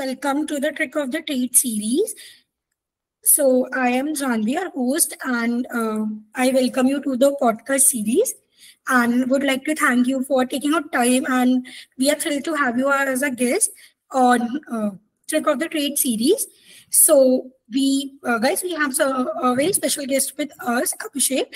welcome to the Trick of the Trade series. So, I am Janvi, our host, and uh, I welcome you to the podcast series and would like to thank you for taking out time. And we are thrilled to have you as a guest on uh, Trick of the Trade series. So, we uh, guys, we have a, a very special guest with us, Abhishek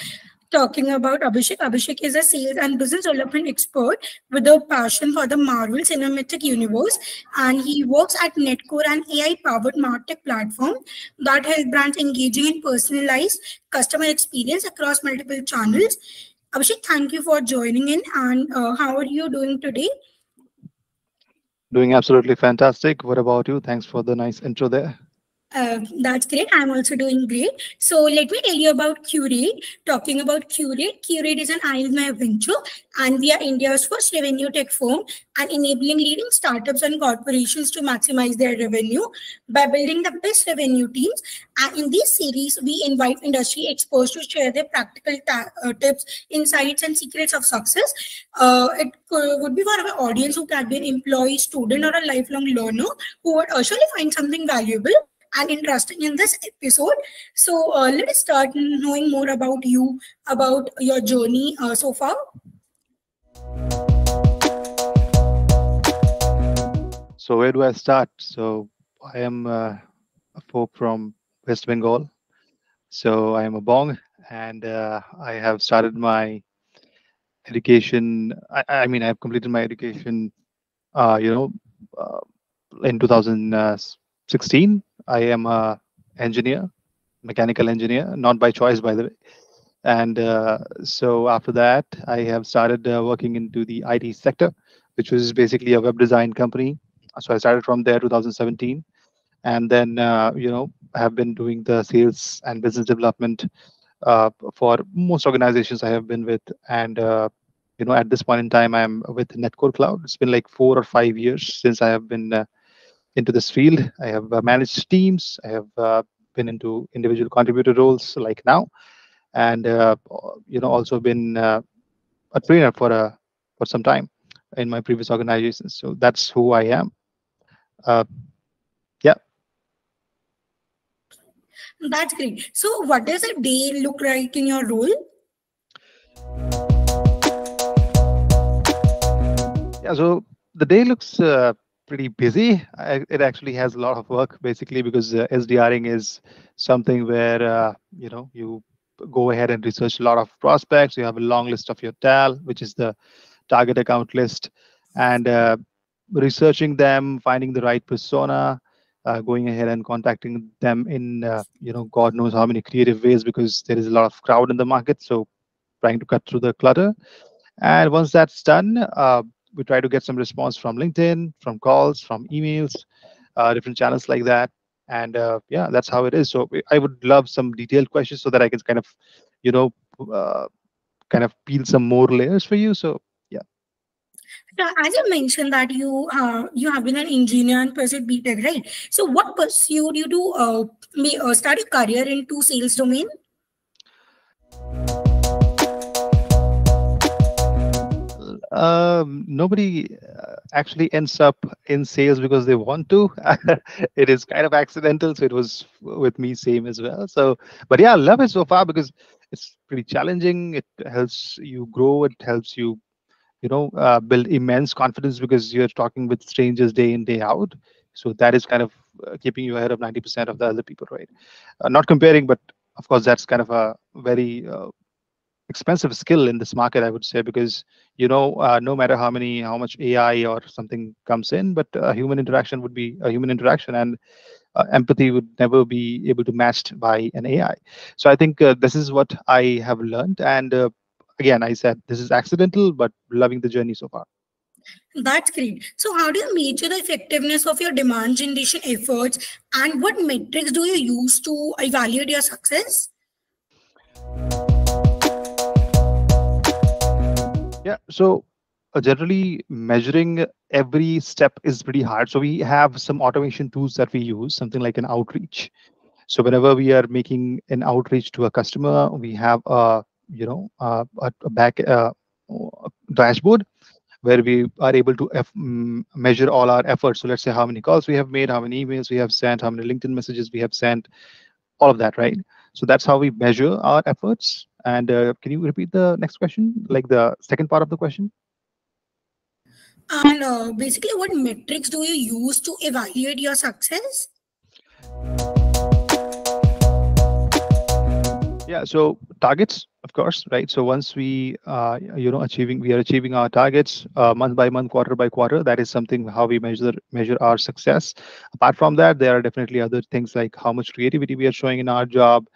talking about Abhishek. Abhishek is a sales and business development expert with a passion for the Marvel Cinematic Universe, and he works at Netcore, an AI-powered martech platform that helps brands engaging in personalized customer experience across multiple channels. Abhishek, thank you for joining in, and uh, how are you doing today? Doing absolutely fantastic. What about you? Thanks for the nice intro there. Uh, that's great. I'm also doing great. So let me tell you about CUR8. Talking about CUR8, CUR8 is an ILMI venture and we are India's first revenue tech firm and enabling leading startups and corporations to maximize their revenue by building the best revenue teams. And in this series, we invite industry experts to share their practical uh, tips, insights, and secrets of success. Uh, it would be for our audience who can be an employee, student, or a lifelong learner who would actually find something valuable and interesting in this episode. So uh, let us start knowing more about you, about your journey uh, so far. So where do I start? So I am uh, a folk from West Bengal. So I am a Bong, and uh, I have started my education. I, I, mean, I have completed my education. Uh, you know, uh, in 2000. 16. I am a engineer, mechanical engineer, not by choice, by the way. And uh, so after that, I have started uh, working into the IT sector, which was basically a web design company. So I started from there 2017, and then uh, you know have been doing the sales and business development uh, for most organizations I have been with, and uh, you know at this point in time I'm with Netcore Cloud. It's been like four or five years since I have been uh, into this field. I have uh, managed teams. I have uh, been into individual contributor roles like now, and uh, you know also been a trainer for a for some time in my previous organizations. So that's who I am. yeah. That's great. So, what does a day look like in your role? Yeah, so the day looks uh, pretty busy. it actually has a lot of work basically because uh, SDRing is something where uh, you know you go ahead and research a lot of prospects. You have a long list of your TAL, which is the target account list, and uh, researching them, finding the right persona, uh, going ahead and contacting them in uh, you know God knows how many creative ways because there is a lot of crowd in the market. So trying to cut through the clutter. And once that's done, uh, we try to get some response from LinkedIn, from calls, from emails, uh, different channels like that. And uh, yeah, that's how it is. So I would love some detailed questions so that I can kind of, you know, uh, kind of peel some more layers for you. So yeah. As you mentioned that you uh, you have been an engineer and pursued BTech, right? So what pursued you to uh, uh, start a career into sales domain? Um, nobody uh, actually ends up in sales because they want to. it is kind of accidental. So it was with me same as well. So, but yeah, I love it so far because it's pretty challenging. It helps you grow. It helps you, you know, uh, build immense confidence because you're talking with strangers day in day out. So that is kind of uh, keeping you ahead of 90% of the other people, right? Uh, not comparing, but of course that's kind of a very uh, expensive skill in this market i would say because you know uh, no matter how many how much ai or something comes in but a human interaction would be a human interaction and uh, empathy would never be able to matched by an ai so i think uh, this is what i have learned and uh, again i said this is accidental but loving the journey so far that's great. So, how do you measure the effectiveness of your demand generation efforts, and what metrics do you use to evaluate your success? Yeah. So uh, generally measuring every step is pretty hard. So we have some automation tools that we use, something like an outreach. So whenever we are making an outreach to a customer, we have a you know a, a back uh, dashboard where we are able to F, um, measure all our efforts. So let's say how many calls we have made, how many emails we have sent, how many LinkedIn messages we have sent, all of that, right? So that's how we measure our efforts. And uh, can you repeat the next question, like the second part of the question? And uh, basically, what metrics do you use to evaluate your success? Yeah, so targets, of course, right? So once we, uh, you know, achieving, we are achieving our targets uh, month by month, quarter by quarter. That is something how we measure measure our success. Apart from that, there are definitely other things like how much creativity we are showing in our job,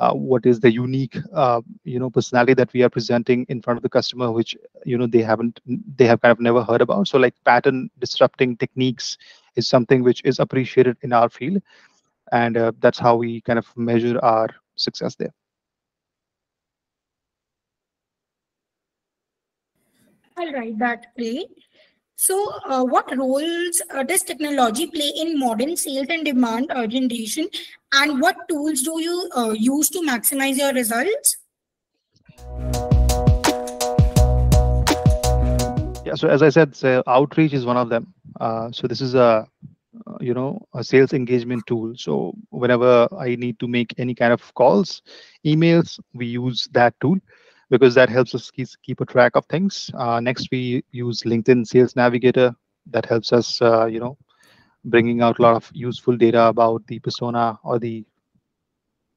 uh, what is the unique, uh, you know, personality that we are presenting in front of the customer, which you know they haven't, they have kind of never heard about. So like pattern disrupting techniques is something which is appreciated in our field, and uh, that's how we kind of measure our success there. All right, that great. So, uh, what roles uh, does technology play in modern sales and demand generation, and what tools do you uh, use to maximize your results? Yeah, so as I said, outreach is one of them. Uh, so this is a uh, you know a sales engagement tool so whenever i need to make any kind of calls emails we use that tool because that helps us keep, keep a track of things. Uh, next, we use LinkedIn Sales Navigator. That helps us, uh, you know, bringing out a lot of useful data about the persona or the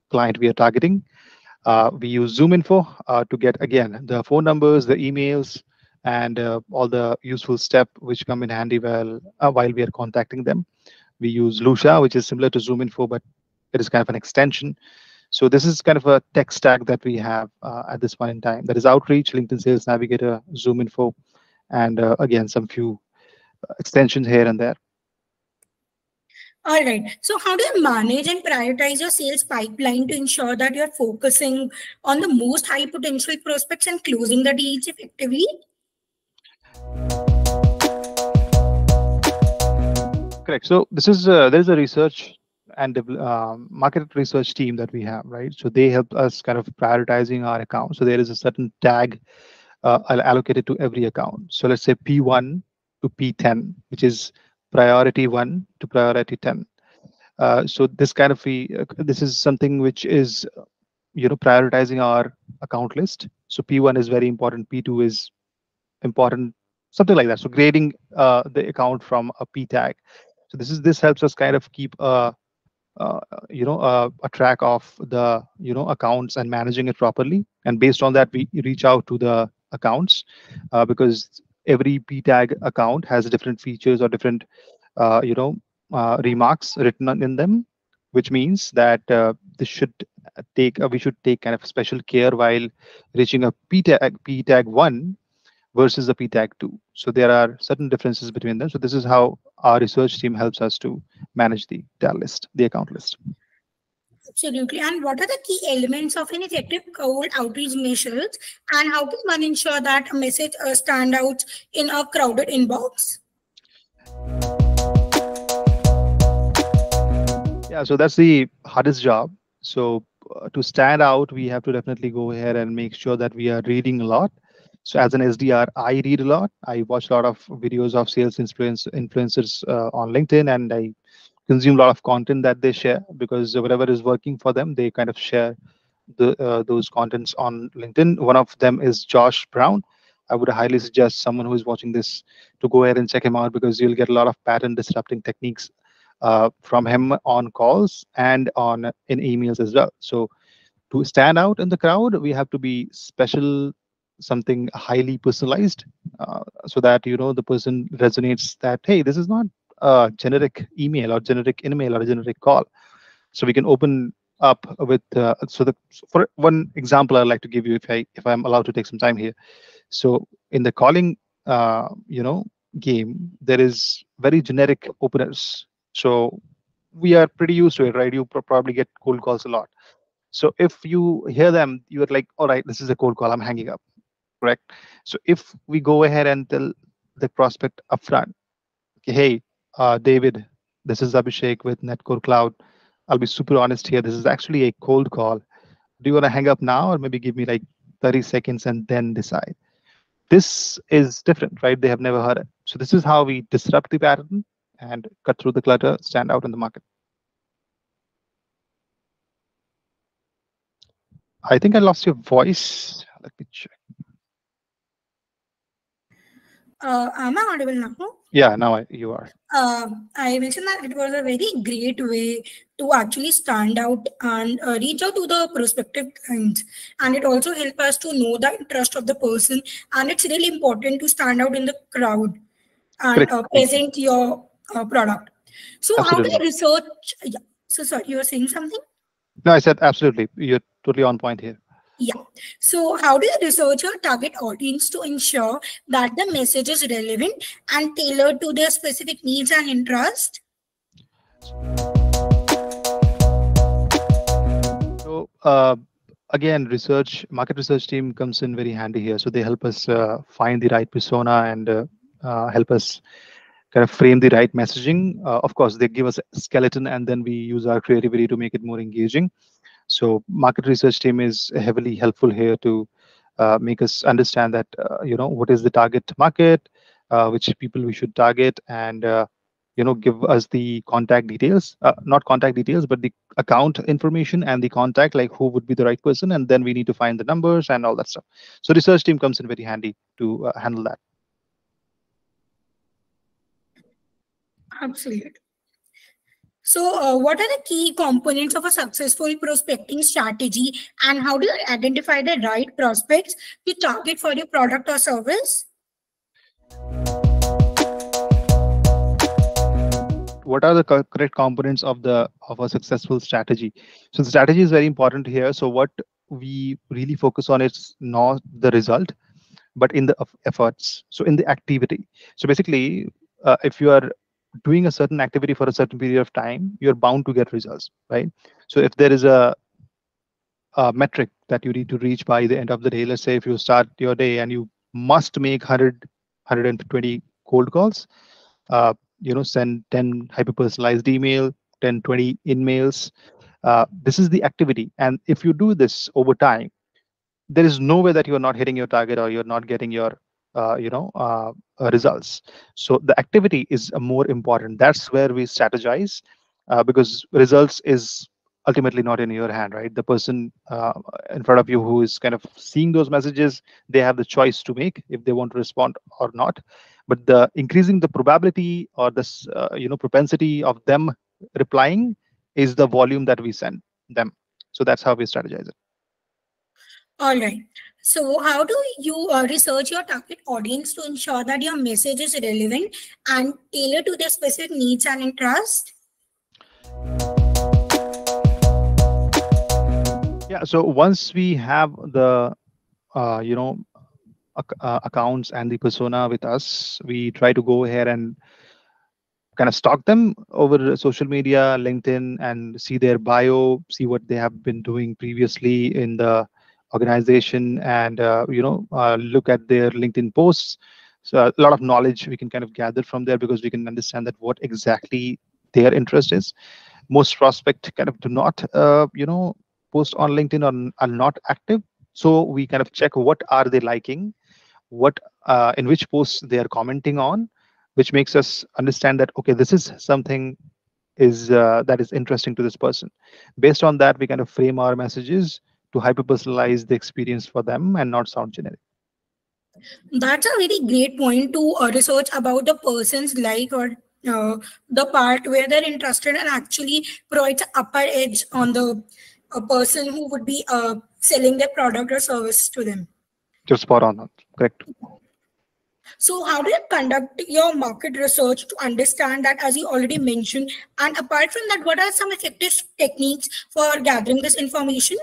client we are targeting. Uh, we use ZoomInfo uh, to get, again, the phone numbers, the emails, and uh, all the useful step which come in handy while, uh, while we are contacting them. We use Lusha, which is similar to ZoomInfo, but it is kind of an extension. So this is kind of a tech stack that we have uh, at this point in time. That is Outreach, LinkedIn Sales Navigator, ZoomInfo, and uh, again, some few extensions here and there. All right. So how do you manage and prioritize your sales pipeline to ensure that you're focusing on the most high potential prospects and closing the deals effectively? Correct. So this is uh, there is a research and uh, market research team that we have, right? So they help us kind of prioritizing our account. So there is a certain tag uh, allocated to every account. So let's say P1 to P10, which is priority one to priority 10. Uh, so this kind of we, uh, this is something which is, you know, prioritizing our account list. So P1 is very important. P2 is important, something like that. So grading uh, the account from a P tag. So this is this helps us kind of keep a uh, you know uh, a track of the you know accounts and managing it properly. And based on that we reach out to the accounts uh, because every p tag account has different features or different uh, you know remarks written in them which means that this should take we should take kind of special care while reaching a p tag p tag 1 versus the p tag 2 so there are certain differences between them so this is how our research team helps us to manage the TAL list, the account list. Absolutely. And what are the key elements of an effective cold outreach measures? And how can one ensure that a message uh, stand out in a crowded inbox? Yeah, so that's the hardest job. So uh, to stand out, we have to definitely go ahead and make sure that we are reading a lot so as an SDR, I read a lot. I watch a lot of videos of sales influence influencers uh, on LinkedIn, and I consume a lot of content that they share because whatever is working for them, they kind of share the uh, those contents on LinkedIn. One of them is Josh Braun. I would highly suggest someone who is watching this to go ahead and check him out because you'll get a lot of pattern disrupting techniques uh, from him on calls and on in emails as well. So to stand out in the crowd, we have to be special something highly personalized uh, so that you know the person resonates that hey this is not a generic email or generic email or a generic call. So we can open up with uh, so the for one example i'd like to give you if i if i'm allowed to take some time here. So in the calling uh, you know game there is very generic openers. So we are pretty used to it right? You probably get cold calls a lot. So if you hear them you're like all right this is a cold call. I'm hanging up correct? So if we go ahead and tell the prospect upfront, okay, hey, uh, David, this is Abhishek with Netcore Cloud. I'll be super honest here. This is actually a cold call. Do you want to hang up now or maybe give me like 30 seconds and then decide? this is different, right? They have never heard it. So this is how we disrupt the pattern and cut through the clutter, stand out in the market. I think I lost your voice. Let me check. Uh, am I audible now? Yeah, now I, you are. Uh, I mentioned that it was a very great way to actually stand out and uh, reach out to the prospective clients. And it also helps us to know the interest of the person. And it's really important to stand out in the crowd and uh, present your uh, product. So, absolutely. how do you research? Yeah. So, sorry, you were saying something? No, I said absolutely. You're totally on point here. Yeah. So how do you research your target audience to ensure that the message is relevant and tailored to their specific needs and interests? So uh, again, research market research team comes in very handy here. So they help us uh, find the right persona and uh, uh help us kind of frame the right messaging. Uh, of course, they give us a skeleton and then we use our creativity to make it more engaging. So market research team is heavily helpful here to uh, make us understand that uh, you know what is the target market, uh, which people we should target, and uh, you know give us the contact details, uh, not contact details, but the account information and the contact, like who would be the right person, and then we need to find the numbers and all that stuff. So research team comes in very handy to uh, handle that. Absolutely. So, uh, what are the key components of a successful prospecting strategy, and how do you identify the right prospects to target for your product or service? What are the correct components of the of a successful strategy? So, the strategy is very important here. So, what we really focus on is not the result, but in the efforts. So, in the activity. So, basically, uh, if you are doing a certain activity for a certain period of time, you're bound to get results, right? So if there is a, a metric that you need to reach by the end of the day, let's say if you start your day and you must make 100, 120 cold calls, uh, you know, send 10 hyper-personalized email, 10, 20 in-mails. Uh, this is the activity. And if you do this over time, there is no way that you are not hitting your target or you're not getting your uh, you know uh, uh, results. So the activity is more important. That's where we strategize because results is ultimately not in your hand right? The person uh, in front of you who is kind of seeing those messages they have the choice to make if they want to respond or not. But the increasing the probability or this uh, you know propensity of them replying is the volume that we send them. So that's how we strategize it. All right so, how do you uh, research your target audience to ensure that your message is relevant and tailored to their specific needs and interests? Yeah. So once we have the, uh, you know, uh, accounts and the persona with us, we try to go ahead and kind of stalk them over social media, LinkedIn, and see their bio, see what they have been doing previously in the organization and uh, you know uh, look at their linkedin posts. So a lot of knowledge we can kind of gather from there because we can understand that what exactly their interest is. Most prospect kind of do not uh, you know post on linkedin or are not active. So we kind of check what are they liking what uh, in which posts they are commenting on which makes us understand that okay this is something is uh, that is interesting to this person. Based on that we kind of frame our messages to hyper personalize the experience for them and not sound generic that's a very great point to uh, research about the person's like or uh, the part where they're interested and actually provides upper edge on the a person who would be uh, selling their product or service to them. Just spot on, correct. So, how do you conduct your market research to understand that, as you already mentioned? And apart from that, what are some effective techniques for gathering this information?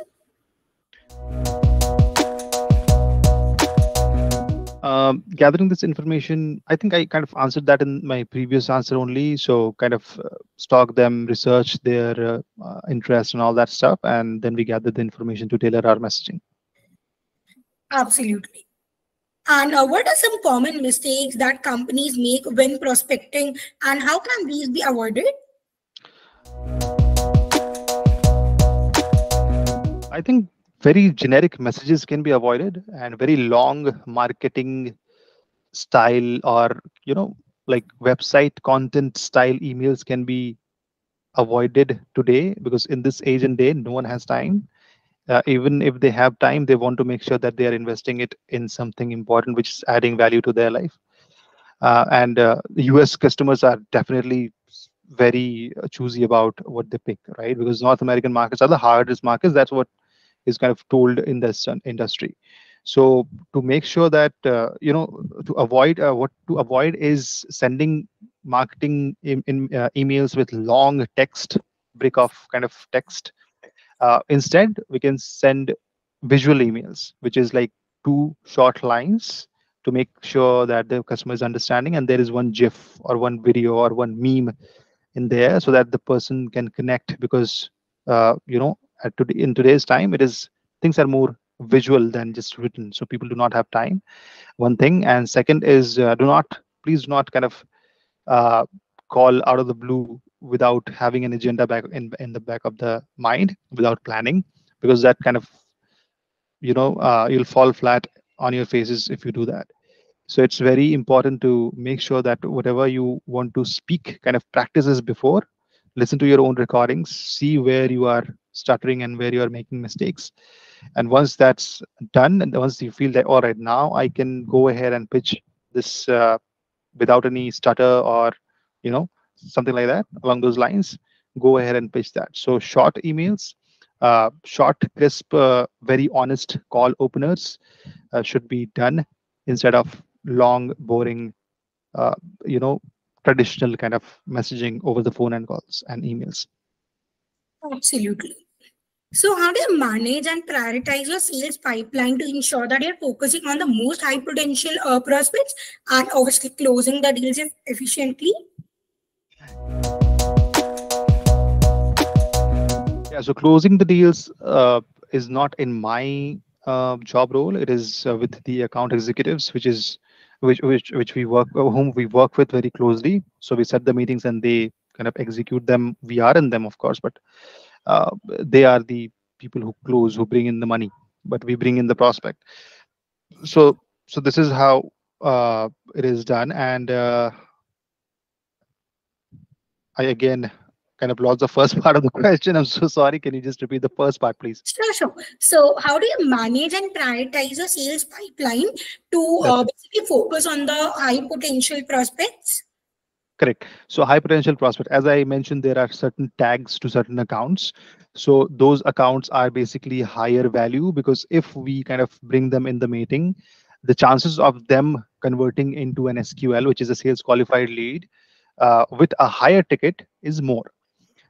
Um, gathering this information, I think I kind of answered that in my previous answer only. So kind of uh, stalk them, research their uh, uh, interests and all that stuff, and then we gather the information to tailor our messaging. Absolutely. And uh, what are some common mistakes that companies make when prospecting, and how can these be avoided? I think very generic messages can be avoided and very long marketing style or you know like website content style emails can be avoided today because in this age and day no one has time. Uh, even if they have time they want to make sure that they are investing it in something important which is adding value to their life. Uh, and uh, us customers are definitely very choosy about what they pick right? Because north american markets are the hardest markets. That's what is kind of told in this industry. So to make sure that uh, you know to avoid uh, what to avoid is sending marketing in, in uh, emails with long text break off kind of text. Uh, instead we can send visual emails which is like two short lines to make sure that the customer is understanding and there is one gif or one video or one meme in there so that the person can connect because uh, you know at today in today's time it is things are more visual than just written so people do not have time one thing. And second is uh, do not please do not kind of uh, call out of the blue without having an agenda back in in the back of the mind without planning because that kind of you know uh, you'll fall flat on your faces if you do that. So it's very important to make sure that whatever you want to speak kind of practices before listen to your own recordings see where you are stuttering and where you are making mistakes. And once that's done and once you feel that all right now i can go ahead and pitch this uh, without any stutter or you know something like that along those lines go ahead and pitch that. So short emails uh, short crisp uh, very honest call openers uh, should be done instead of long boring uh, you know traditional kind of messaging over the phone and calls and emails. Absolutely so, how do you manage and prioritize your sales pipeline to ensure that you're focusing on the most high potential uh, prospects and obviously closing the deals efficiently? Yeah, so closing the deals uh, is not in my uh, job role. It is uh, with the account executives, which is which which which we work whom we work with very closely. So we set the meetings and they kind of execute them. We are in them, of course, but uh, they are the people who close who bring in the money but we bring in the prospect. So so this is how uh, it is done. And uh, i again kind of lost the first part of the question. I'm so sorry. Can you just repeat the first part please? Sure sure. So how do you manage and prioritize a sales pipeline to uh, basically focus on the high potential prospects correct. So high potential prospect as i mentioned there are certain tags to certain accounts. So those accounts are basically higher value because if we kind of bring them in the meeting the chances of them converting into an sql which is a sales qualified lead uh, with a higher ticket is more.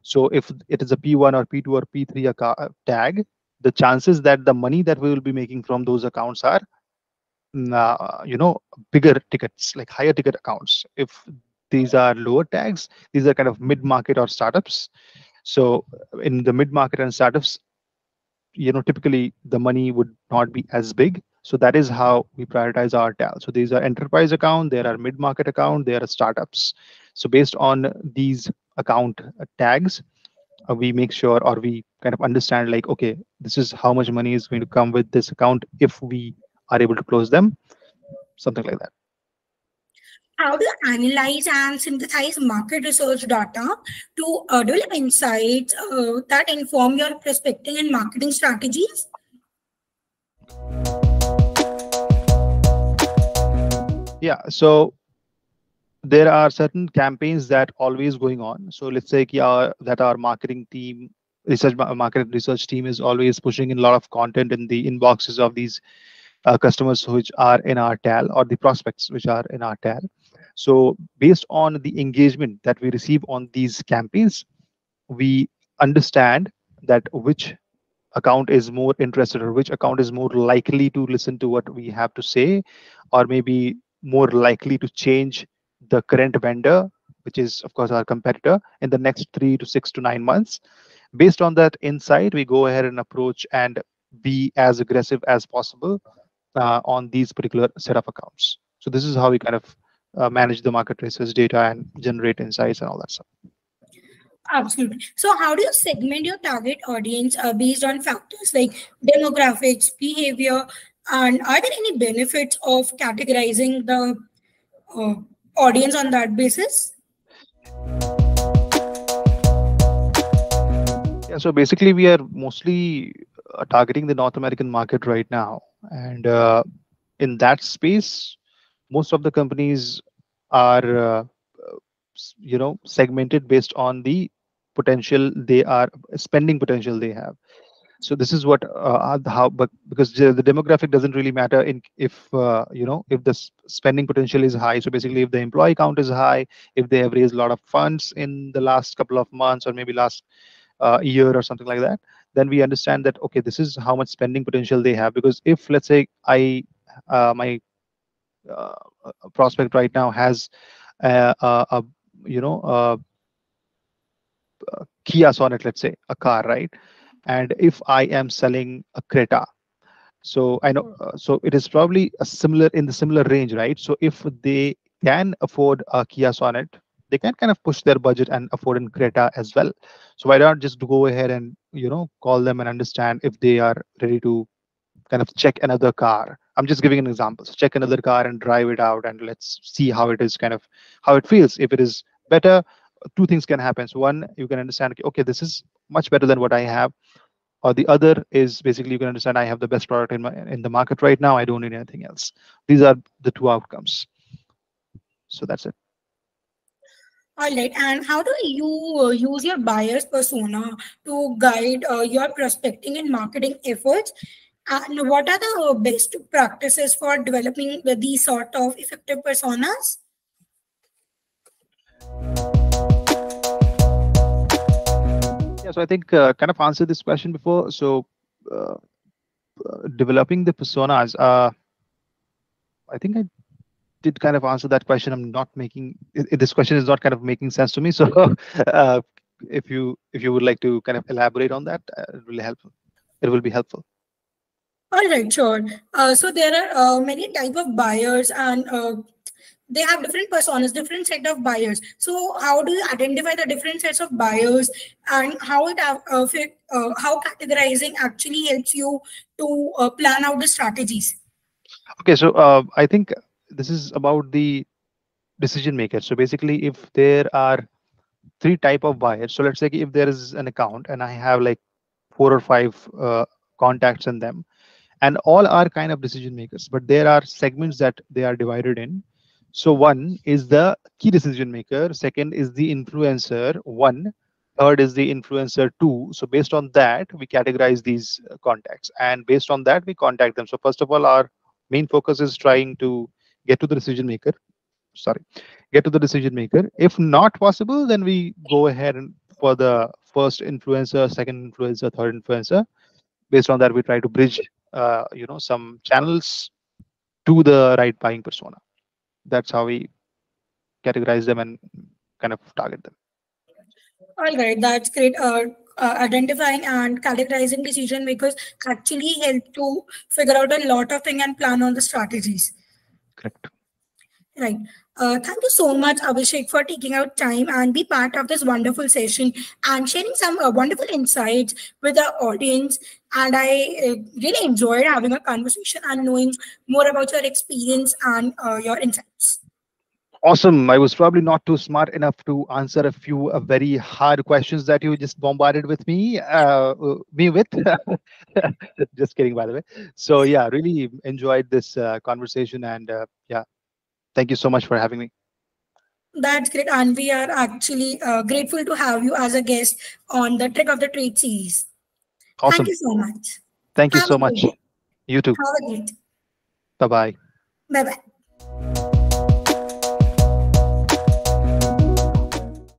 So if it is a p1 or p2 or p3 tag the chances that the money that we will be making from those accounts are mm, uh, you know bigger tickets like higher ticket accounts. If these are lower tags. These are kind of mid market or startups. So in the mid market and startups you know typically the money would not be as big. So that is how we prioritize our tal. So these are enterprise account there are mid market account there are startups. So based on these account tags uh, we make sure or we kind of understand like okay this is how much money is going to come with this account if we are able to close them something like that how do you analyze and synthesize market research data to uh, develop insights uh, that inform your prospecting and marketing strategies? Yeah, so there are certain campaigns that always going on. So let's say our, that our marketing team, research market research team is always pushing in a lot of content in the inboxes of these uh, customers which are in our TAL or the prospects which are in our TAL. So based on the engagement that we receive on these campaigns, we understand that which account is more interested or which account is more likely to listen to what we have to say, or maybe more likely to change the current vendor, which is of course our competitor, in the next three to six to nine months. Based on that insight, we go ahead and approach and be as aggressive as possible uh, on these particular set of accounts. So this is how we kind of uh, manage the market research data and generate insights and all that stuff. Absolutely. So, how do you segment your target audience uh, based on factors like demographics, behavior, and are there any benefits of categorizing the uh, audience on that basis? Yeah, so basically, we are mostly uh, targeting the North American market right now, and uh, in that space, most of the companies are, uh, you know, segmented based on the potential they are spending potential they have. So this is what uh, how but because the, demographic doesn't really matter in if uh, you know if the spending potential is high. So basically if the employee count is high if they have raised a lot of funds in the last couple of months or maybe last uh, year or something like that then we understand that okay this is how much spending potential they have. Because if let's say i uh, my uh, prospect right now has a, a, a you know a, Kia Sonet, let's say, a car, right? and if I am selling a Creta, so I know, uh, so it is probably a similar in the similar range, right? So if they can afford a Kia Sonet, they can kind of push their budget and afford a Creta as well. So why not just go ahead and you know call them and understand if they are ready to kind of check another car. I'm just giving an example. So check another car and drive it out and let's see how it is kind of how it feels. If it is better, two things can happen. So one, you can understand, okay, this is much better than what I have. Or the other is basically you can understand I have the best product in my in the market right now. I don't need anything else. These are the two outcomes. So that's it. All right. And how do you uh, use your buyer's persona to guide uh, your prospecting and marketing efforts? And what are the best practices for developing these sort of effective personas? Yeah, so I think uh, kind of answered this question before. So uh, uh, developing the personas, uh, I think I did kind of answer that question. I'm not making this question is not kind of making sense to me. So uh, if you if you would like to kind of elaborate on that, uh, it will help. It will be helpful. All right, sure. Uh, so there are uh, many type of buyers and uh, they have different personas, different set of buyers. So how do you identify the different sets of buyers and how it uh, uh, how categorizing actually helps you to uh, plan out the strategies? Okay, so I think this is about the decision maker. So basically, if there are three type of buyers, so let's say if there is an account and I have like four or five contacts in them, and all are kind of decision makers, but there are segments that they are divided in so one is the key decision maker. Second is the influencer one. Third is the influencer two. So based on that, we categorize these uh, contacts. And based on that, we contact them. So first of all, our main focus is trying to get to the decision maker. Sorry, get to the decision maker. If not possible, then we go ahead and for the first influencer, second influencer, third influencer. Based on that, we try to bridge, uh, you know, some channels to the right buying persona that's how we categorize them and kind of target them. All right, that's great. Uh, uh, identifying and categorizing decision makers actually help to figure out a lot of things and plan on the strategies. Correct. Right. Uh, thank you so much, Abhishek, for taking out time and be part of this wonderful session and sharing some uh, wonderful insights with the audience. And I uh, really enjoyed having a conversation and knowing more about your experience and uh, your insights. Awesome. I was probably not too smart enough to answer a few uh, very hard questions that you just bombarded with me, uh, me with. just kidding, by the way. So yeah, really enjoyed this conversation and yeah, Thank you so much for having me. That's great. And we are actually uh, grateful to have you as a guest on the Trick of the Trade series. Awesome. Thank you so much. Thank you have so much. You too. Have a great. Bye-bye. Bye-bye.